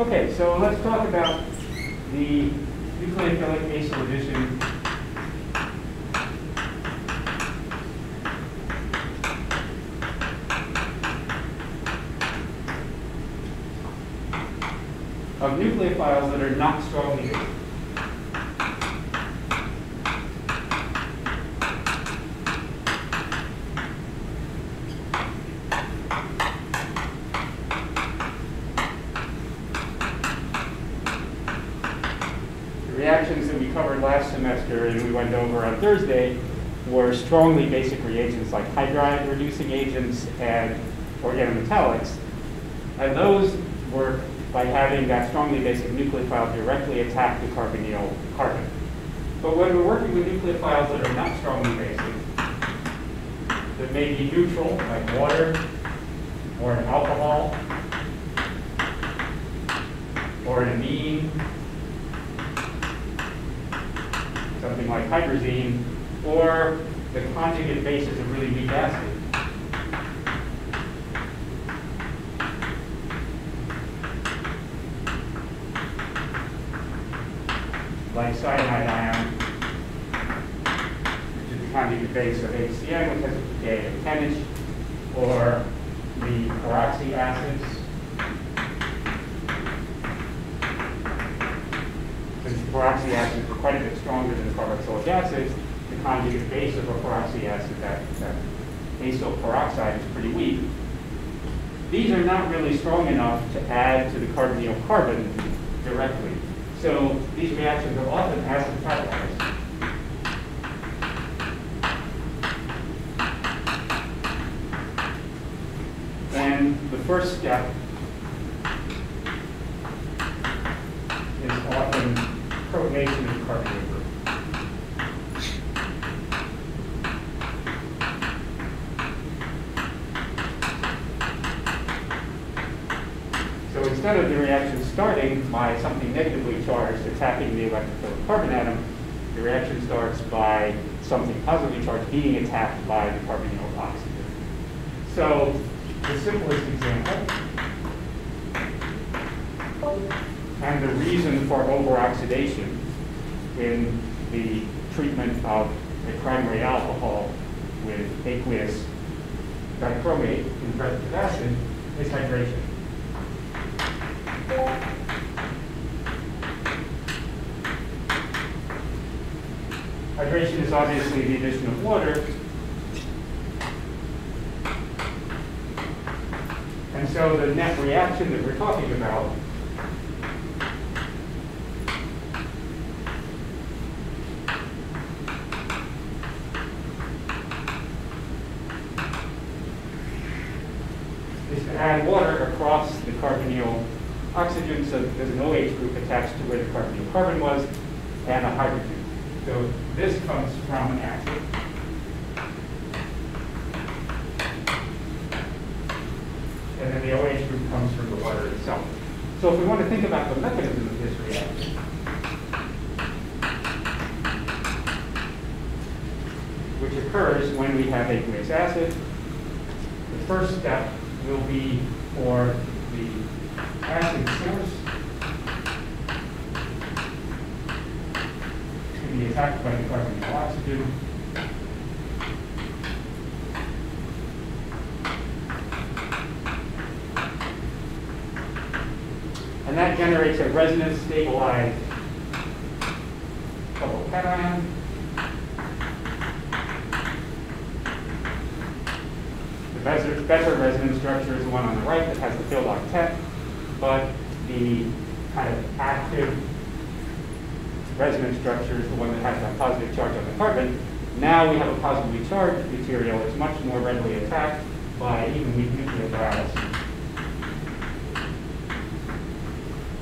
Okay, so let's talk about the nucleophilic acyl addition of nucleophiles that are not strongly based. The reactions that we covered last semester and we went over on Thursday were strongly basic reagents like hydride reducing agents and organometallics. And those work by having that strongly basic nucleophile directly attack the carbonyl carbon. But when we're working with nucleophiles that are not strongly basic, that may be neutral, like water, or an alcohol, or an amine, something like hydrazine, or the conjugate bases of really weak acid. Like cyanide ion, which is the conjugate base of HCN, which has a pK of 10 or the peroxy acids, since the peroxy acids are quite a bit stronger than the carboxylic acids, the conjugate base of a peroxy acid, that, that acyl peroxide is pretty weak. These are not really strong enough to add to the carbonyl carbon directly. So these reactions are often acid catalyzed. And the first step is often protonation of the carbonyl group. So instead of the reaction starting by something negatively charged attacking the electrophilic carbon atom, the reaction starts by something positively charged being attacked by the carbonyl oxygen. So the simplest example, and the reason for overoxidation in the treatment of a primary alcohol with aqueous dichromate in of acid is hydration. Hydration is obviously the addition of water. And so the net reaction that we're talking about is to add water across the carbonyl oxygen so that there's an OH group attached to where the carbonyl carbon was and a hydrogen. This comes from an acid. And then the OH group comes from the water itself. So if we want to think about the mechanism of this reaction, which occurs when we have aqueous acid, the first step will be for the acid source to be attacked by the carbonyl oxygen. And that generates a resonance stabilized double cation. The better, better resonance structure is the one on the right that has the filled octet, but the kind of active resonance structure is the one that has that positive charge on the carbon. Now we have a positively charged material. It's much more readily attacked by even weak nucleophiles.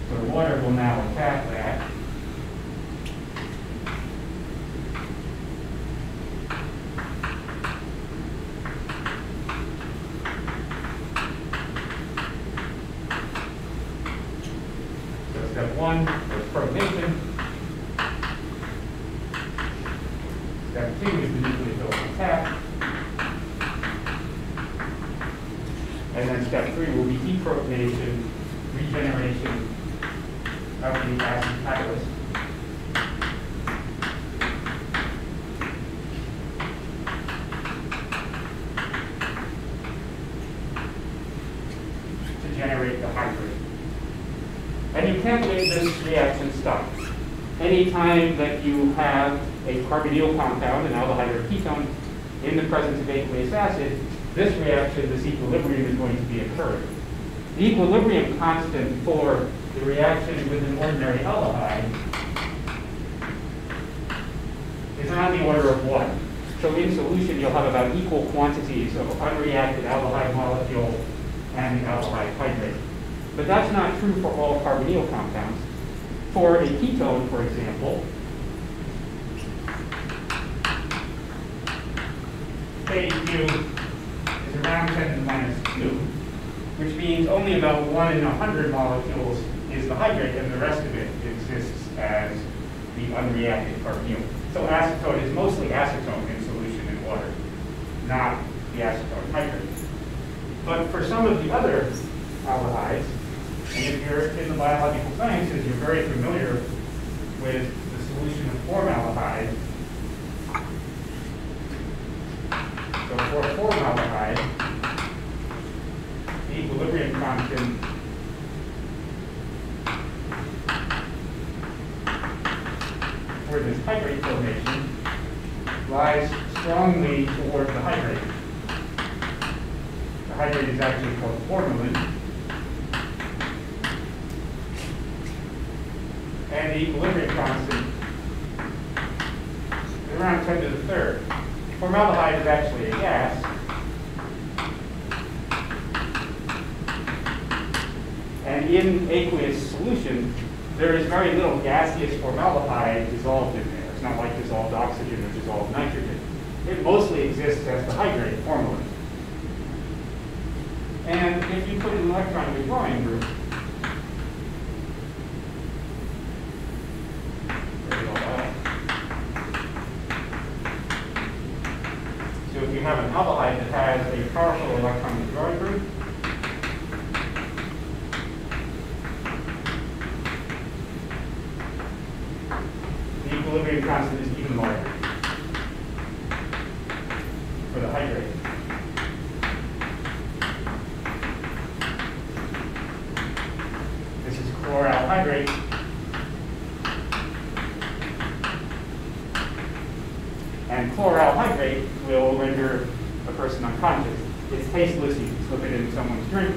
So the water will now attack that. So step one was protonation. Step two is the nucleophilic attack. And then step three will be deprotonation regeneration of the acid catalyst. to generate the hydrate. And you can't leave this reaction stuck. Anytime that you have a carbonyl compound, an aldehyde or ketone, in the presence of aqueous acid, this reaction, this equilibrium is going to be occurring. The equilibrium constant for the reaction with an ordinary aldehyde is on the order of 1. So in solution, you'll have about equal quantities of unreacted aldehyde molecule and the aldehyde hydrate. But that's not true for all carbonyl compounds. For a ketone, for example, Keq is around 10 to the minus 2, which means only about 1 in 100 molecules is the hydrate, and the rest of it exists as the unreacted carbonyl. So acetone is mostly acetone in solution in water, not the acetone hydrate. But for some of the other aldehydes, and if you're in the biological sciences, you're very familiar with the solution of formaldehyde. So for formaldehyde, the equilibrium constant for this hydrate formation lies strongly toward the hydrate. The hydrate is actually called formalin. The equilibrium constant around 10 to the third. Formaldehyde is actually a gas. And in aqueous solution, there is very little gaseous formaldehyde dissolved in there. It's not like dissolved oxygen or dissolved nitrogen. It mostly exists as the hydrate formalin. And if you put an electron withdrawing group, So if you have an aldehyde that has a partial electron withdrawing group, the equilibrium constant is even larger for the hydrate. This is chloral hydrate. And chloral hydrate will render a person unconscious. It's tasteless, you can slip it into someone's drink,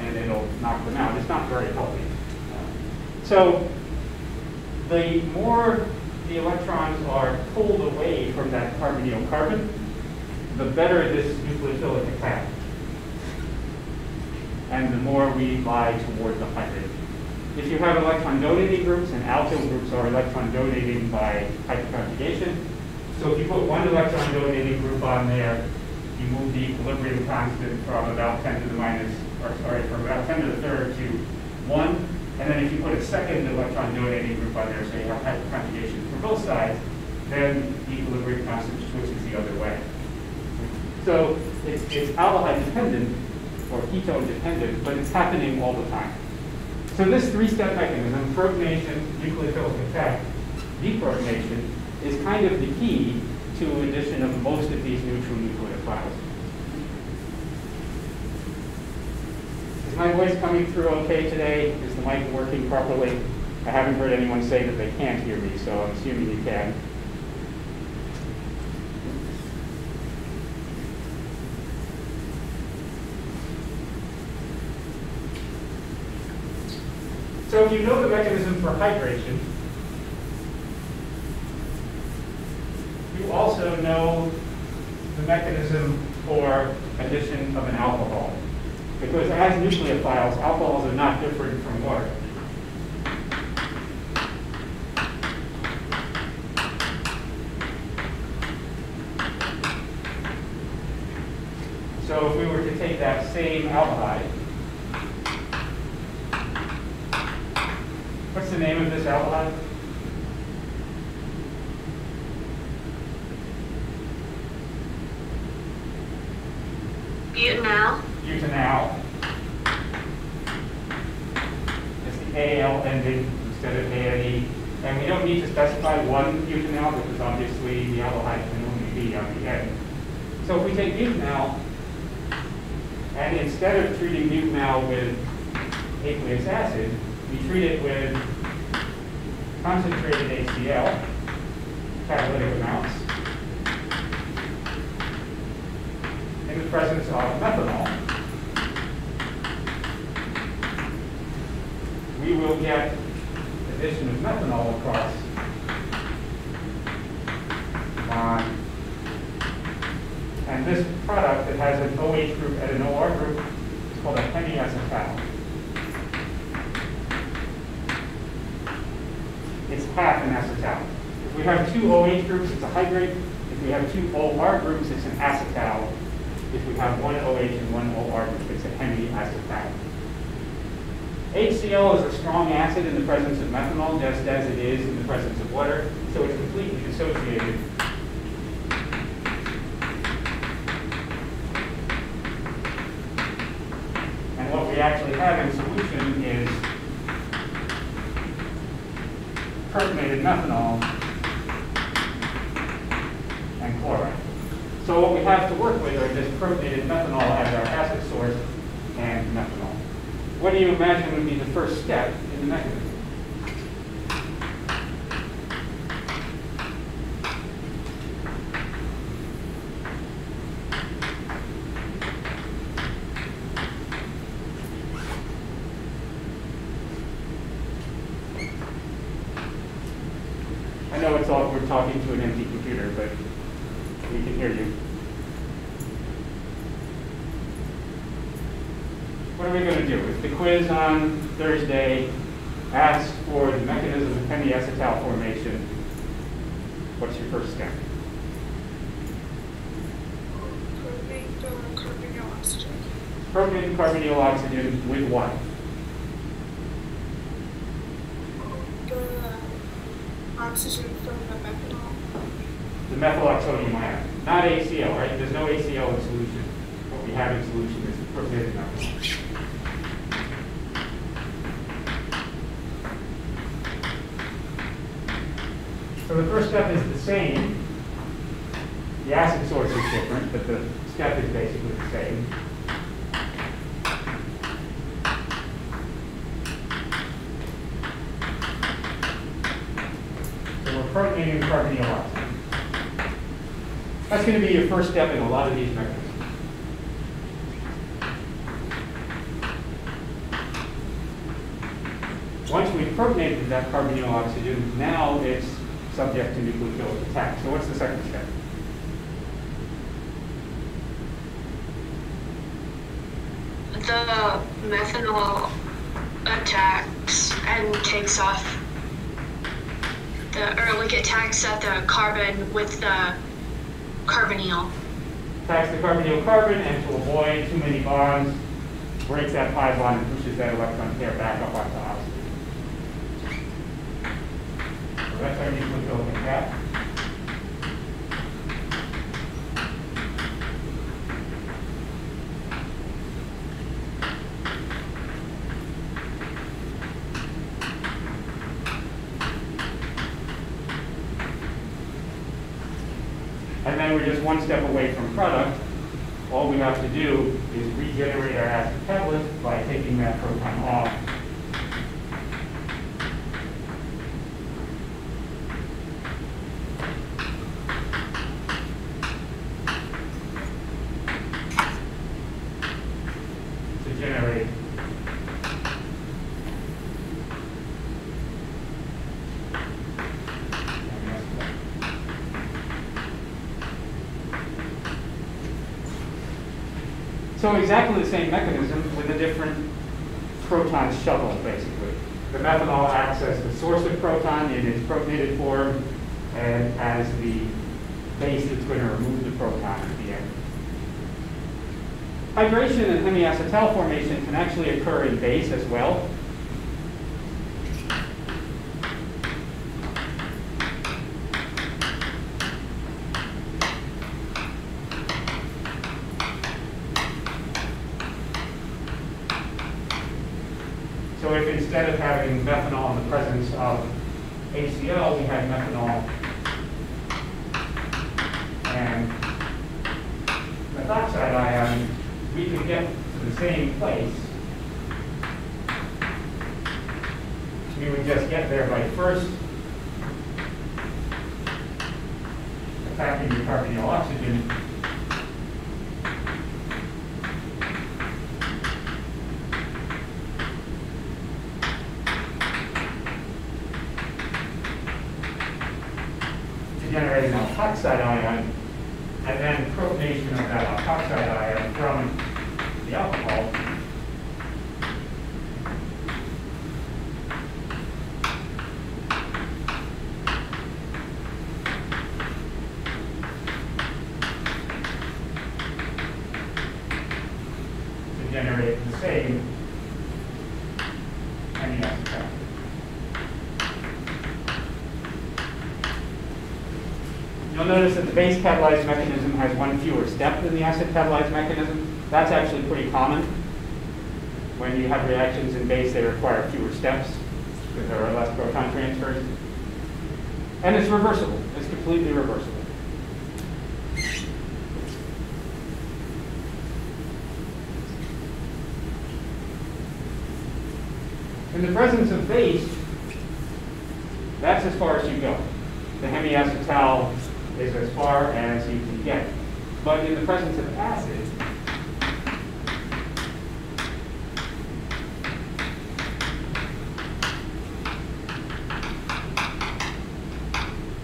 and it'll knock them out. It's not very healthy. So the more the electrons are pulled away from that carbonyl carbon, the better this nucleophilic attack. And the more we lie toward the hydrate. If you have electron donating groups, and alkyl groups donating by hyperconjugation, so if you put one electron donating group on there, you move the equilibrium constant from about 10 to the minus, or sorry, from about 10 to the third to 1. And then if you put a second electron donating group on there, so you have hyperconjugation for both sides, then the equilibrium constant switches the other way. So it's, it's aldehyde dependent or ketone dependent, but it's happening all the time. So this three-step mechanism, protonation, nucleophilic attack, deprotonation, is kind of the key to addition of most of these neutral nucleophiles. Is my voice coming through okay today? Is the mic working properly? I haven't heard anyone say that they can't hear me, so I'm assuming you can. So if you know the mechanism for hydration, also know the mechanism for addition of an alcohol. Because as nucleophiles, alcohols are not different from water. So if we were to take that same aldehyde, what's the name of this aldehyde? Butanal. the AL ending instead of ANE. And we don't need to specify one because obviously the aldehyde can only be on the end. So if we take butanal, and instead of treating butanal with aqueous acid, we treat it with concentrated HCl, catalytic amounts, in the presence of methanol, we will get addition of methanol across. And this product that has an OH group and an OR group is called a hemiacetal. It's half an acetal. If we have two OH groups, it's a hydrate. If we have two OR groups, it's an acetal. If we have one OH and one OR group, it's a hemiacetal. HCl is a strong acid in the presence of methanol, just as it is in the presence of water, so it's completely dissociated. And what we actually have in solution is protonated methanol and chloride. So what we have to work with are this protonated methanol as our acid source. What do you imagine would be the first step in the mechanism? I know it's all, we're talking to an empty computer, but we can hear you. What are we going to do? If the quiz on Thursday for the mechanism of hemiacetal formation, what's your first step? Protonate, carbonyl oxygen. Protonate carbonyl oxygen with what? The uh, oxygen from the methanol. The methyloxonium ion. Not HCl, right? There's no HCl in solution. What we have in solution is protonated methanol. So the first step is the same. The acid source is different, but the step is basically the same. So we're protonating the carbonyl oxygen. That's going to be your first step in a lot of these mechanisms. Once we've protonated that carbonyl oxygen, now it's subject to nucleophilic attack. So what's the second step? the methanol attacks and takes off the or like attacks at the carbon with the carbonyl. Attacks the carbonyl carbon and to avoid too many bonds, breaks that pi bond and pushes that electron pair back up that's attack. And then we're just one step away from product. All we have to do is regenerate our acid catalyst by taking that proton off. To generate So exactly the same mechanism with a different proton shuttle, basically. The methanol acts as the source of proton in its protonated form and as the base that's going to remove the proton at the end. Hydration and hemiacetal formation can actually occur in base as well. So if instead of having methanol in the presence of HCl, we had methanol and methoxide ion, we could get to the same place. We would just get there by first attacking the carbonyl oxygen to generate an alkoxide ion, and then protonation of that alkoxide ion from the alcohol. To same. You'll notice that the base catalyzed mechanism has one fewer step than the acid catalyzed mechanism. That's actually pretty common. When you have reactions in base, they require fewer steps because there are less proton transfers. And it's reversible. It's completely reversible. In the presence of base, that's as far as you go. The hemiacetal is as far as you can get. But in the presence of acid,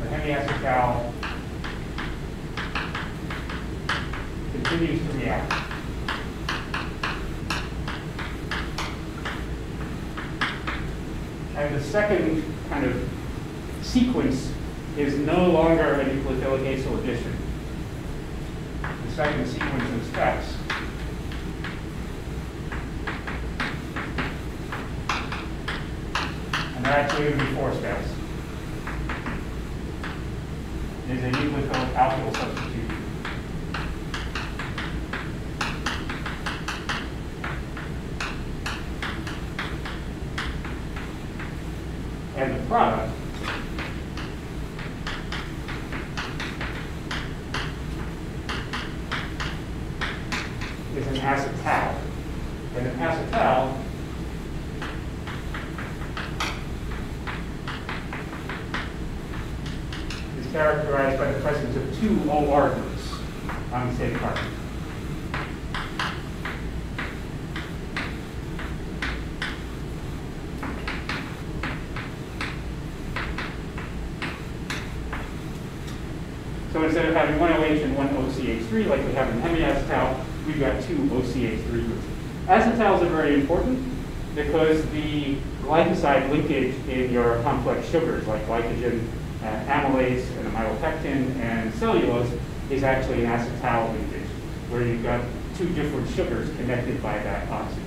the hemiacetal continues to react. And the second kind of sequence is no longer a nucleophilic acyl addition. The second sequence of steps and there are actually going to be four steps, is a nucleophilic alkyl substitution. And the product is an acetal. And an acetal is characterized by the presence of two OR groups on the same carbon. So instead of having one OH and one OCH3 like we have in hemiacetal, we've got two OCH3 groups. Acetals are very important because the glycoside linkage in your complex sugars like glycogen, uh, amylose, and amylopectin, and cellulose is actually an acetal linkage where you've got two different sugars connected by that oxygen.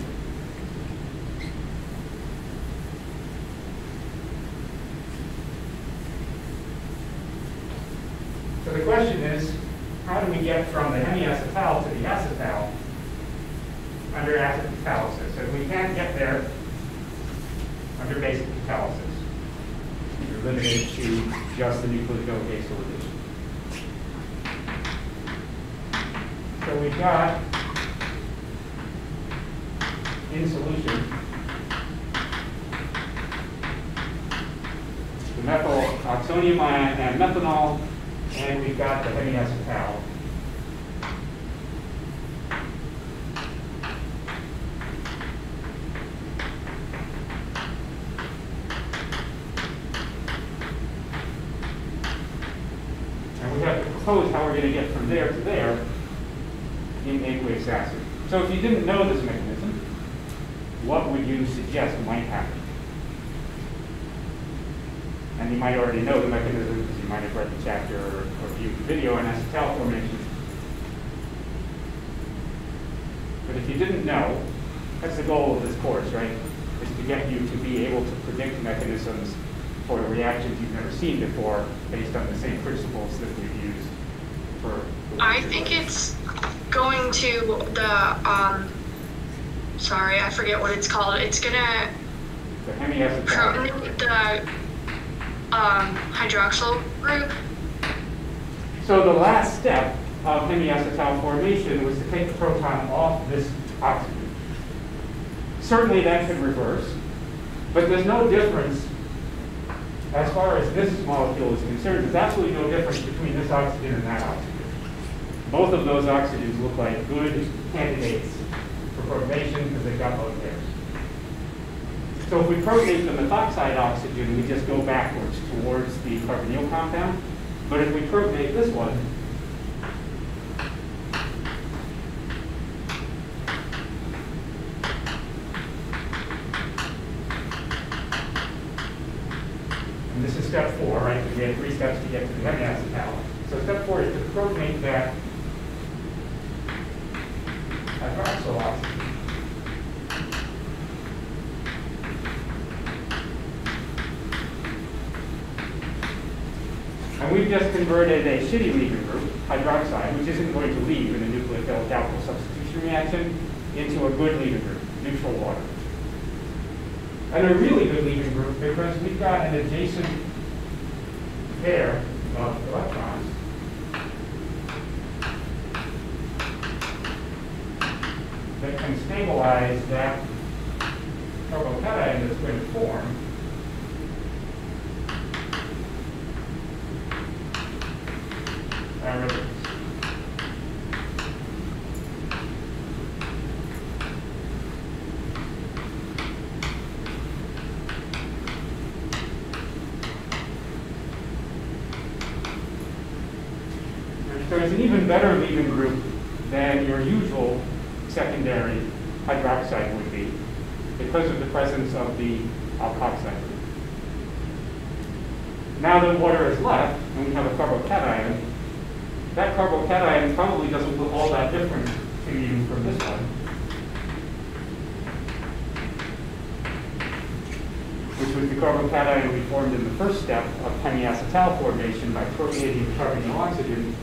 So the question is, how do we get from the hemiacetal to the acetal under acid catalysis? And we can't get there under basic catalysis. You're limited to just the nucleophilic acyl addition. So we've got in solution the methyl uh, oxonium ion and methanol, and we've got the hemiacetal. And we have to propose how we're going to get from there to there in aqueous acid. So if you didn't know this mechanism, what would you suggest might happen? And you might already know the mechanism because you might have read the chapter or, or viewed the video on acetal formation. But if you didn't know, that's the goal of this course, right? Is to get you to be able to predict mechanisms for reactions you've never seen before based on the same principles that we've used for. I think it's going to the um sorry, I forget what it's called. It's gonna the proton, the um, hydroxyl group. So the last step of hemiacetal formation was to take the proton off this oxygen. Certainly that could reverse, but there's no difference as far as this molecule is concerned. There's absolutely no difference between this oxygen and that oxygen. Both of those oxygens look like good candidates for protonation because they've got lone pairs. So if we protonate the methoxide oxygen, we just go backwards towards the carbonyl compound. But if we protonate this one, and this is step four, right? Because we had three steps to get to the hemiacetal. So step four is to protonate that hydroxyl oxygen. And we've just shitty leaving group, hydroxide, which isn't going to leave in a nucleophilic alkyl substitution reaction, into a good leaving group, neutral water. And a really good leaving group because we've got an adjacent pair of electrons that can stabilize that carbocation that's going to form aerobics. So it's an even better leaving group than your usual secondary hydroxide would be because of the presence of the alkoxide group. Now that water is left, and we have a carbocation, that carbocation probably doesn't look all that different to you from this one. Which was the carbocation we formed in the first step of hemiacetal formation by protonating the carbonyl oxygen.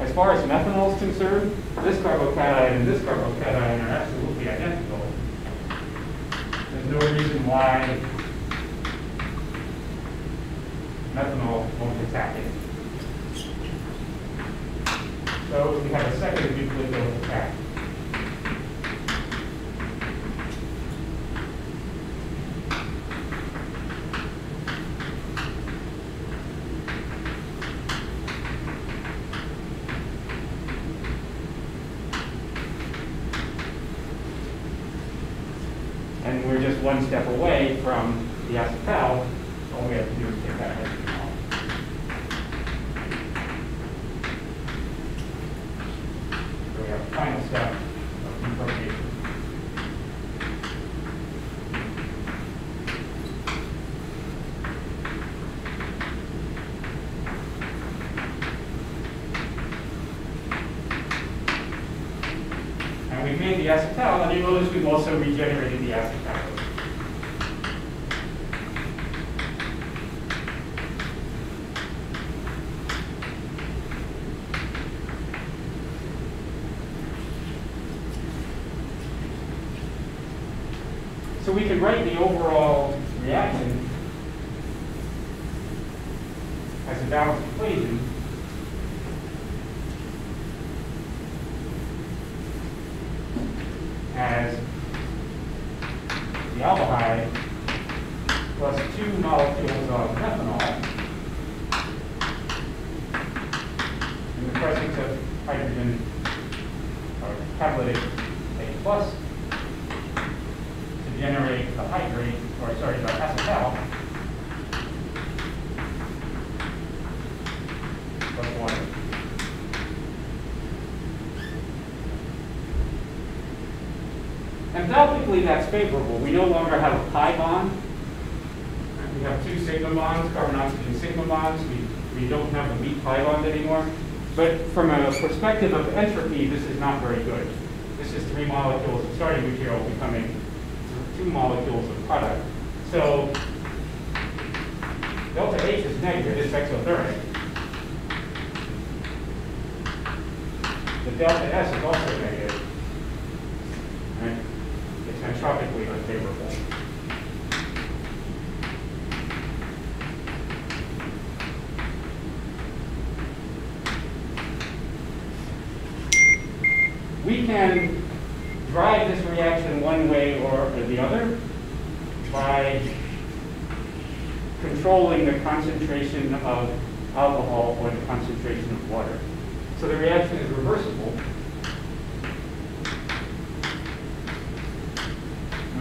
As far as methanol is concerned, this carbocation and this carbocation are absolutely identical. There's no reason why methanol won't attack it. So we have a second nucleophilic attack. And we're just one step away from the acetal. All we have to do is take that off. So we have a final step of deprotonation. And we've made the acetal, and you notice we've also regenerated the acetal. So we can write the overall reaction as a balanced equation. As the aldehyde plus two molecules of methanol in the presence of hydrogen or catalytic H plus to generate the hydrate, or sorry, the acetal plus water. Enthalpically, that's favorable. We no longer have a pi bond. We have two sigma bonds, carbon oxygen sigma bonds. We, we don't have a weak pi bond anymore. But from a perspective of entropy, this is not very good. This is three molecules of starting material becoming two molecules of product. So delta H is negative, it's exothermic. The delta S is also negative. favorable. We can drive this reaction one way or the other by controlling the concentration of alcohol or the concentration of water. So the reaction is reversible.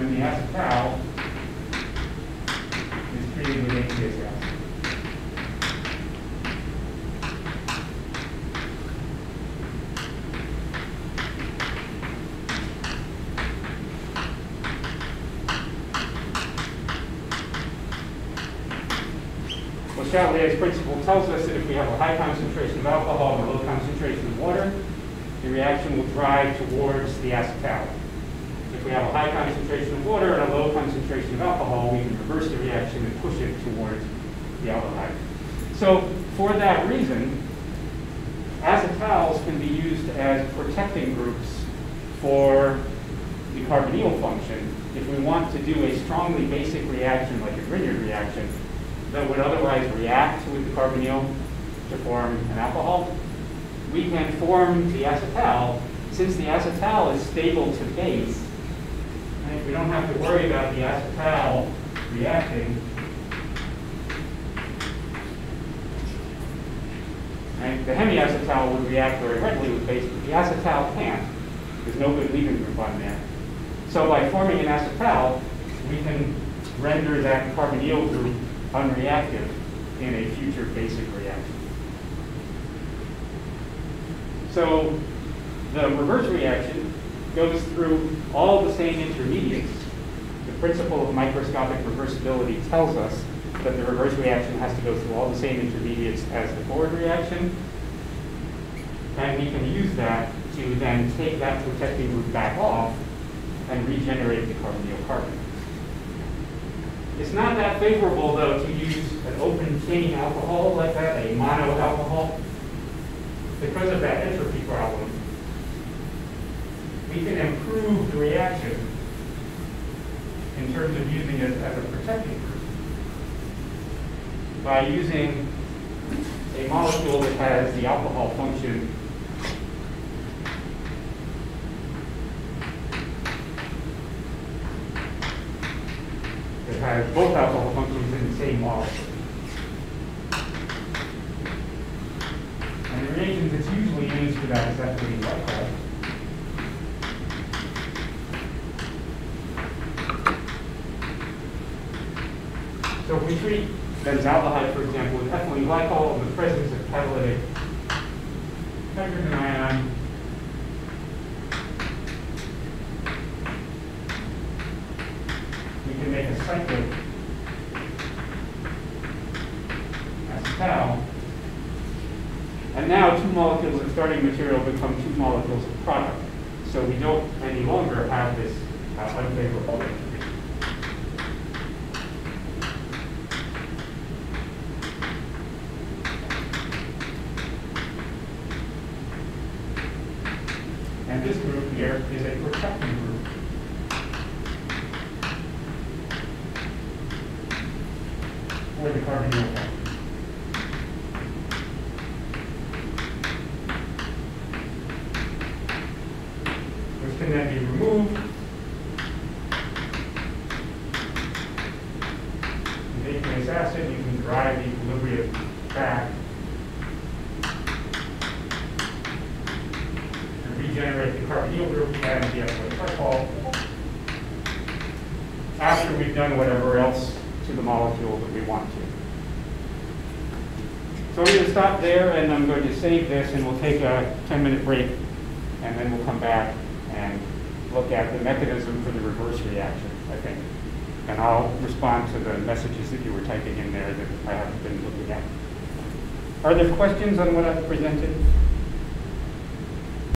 When the acetal is treated with aqueous acid. Chatelier's principle tells us that if we have a high concentration of alcohol and a low concentration of water, the reaction will drive towards the acetal. We have a high concentration of water and a low concentration of alcohol, we can reverse the reaction and push it towards the aldehyde. So for that reason, acetals can be used as protecting groups for the carbonyl function if we want to do a strongly basic reaction like a Grignard reaction that would otherwise react with the carbonyl to form an alcohol. We can form the acetal, since the acetal is stable to base, we don't have to worry about the acetal reacting. Right? The hemiacetal would react very readily with base, but the acetal can't. There's no good leaving group on there. So by forming an acetal, we can render that carbonyl group unreactive in a future basic reaction. So the reverse reaction goes through all the same intermediates. The principle of microscopic reversibility tells us that the reverse reaction has to go through all the same intermediates as the forward reaction. And we can use that to then take that protecting group back off and regenerate the carbonyl carbon. It's not that favorable, though, to use an open chain alcohol like that, a mono alcohol, because of that entropy problem. We can improve the reaction in terms of using it as a protecting group by using a molecule that has the alcohol function that has both alcohol functions in the same molecule. And the reagent that's usually used for that is ethylene glycol. So if we treat benzaldehyde, for example, with ethylene glycol in the presence of catalytic hydrogen ion, we can make a cyclic acetal. And now two molecules of starting material become two molecules of product. So we don't any longer have this uh, unfavorable entropy. And this group here is a protecting group. For the carbonyl bond. Which can then be removed. With aqueous acid, you can drive the equilibrium back and regenerate the carbonyl group and the ethylene glycol after we've done whatever else to the molecule that we want to. So I'm going to stop there and I'm going to save this and we'll take a 10-minute break and then we'll come back and look at the mechanism for the reverse reaction, I think. And I'll respond to the messages that you were typing in there that I haven't been looking at. Are there questions on what I've presented?